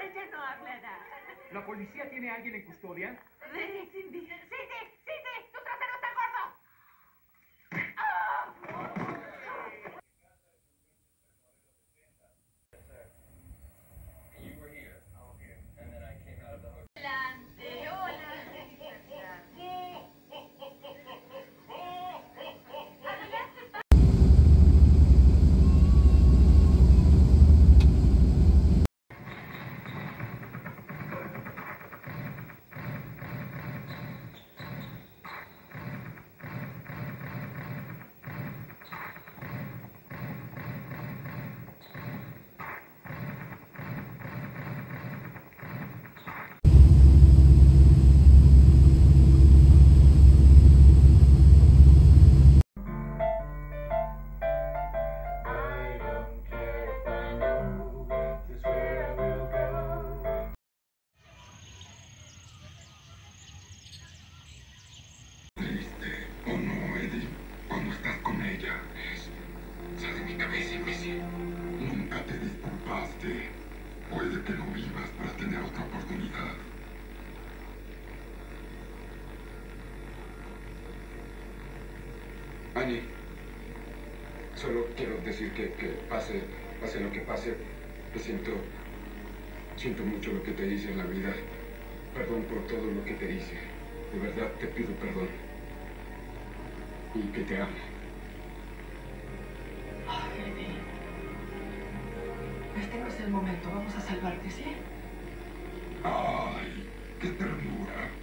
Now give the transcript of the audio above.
Ella no habla nada. ¿La policía tiene a alguien en custodia? Sí. Cindy, No vivas para tener otra oportunidad. Annie, solo quiero decir que, que pase, pase lo que pase, que siento, siento mucho lo que te hice en la vida. Perdón por todo lo que te hice. De verdad te pido perdón. Y que te amo. Este no es el momento. Vamos a salvarte, ¿sí? Ay, qué ternura.